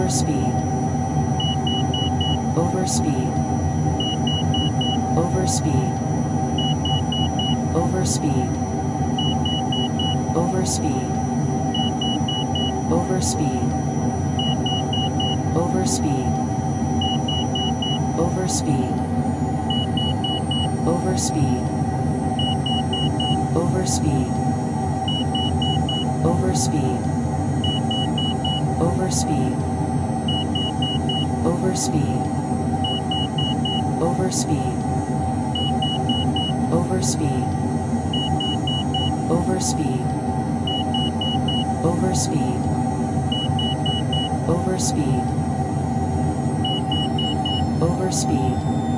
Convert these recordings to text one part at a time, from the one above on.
overspeed, overspeed, overspeed, overspeed, overspeed, overspeed, over speed, over speed, over speed, over speed, over speed, over speed, over speed.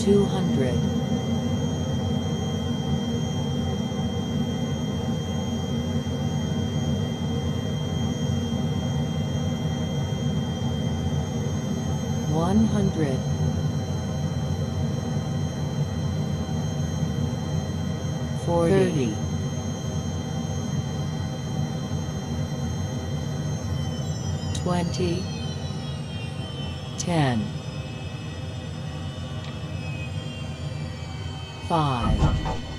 200 100 40 20 10 five,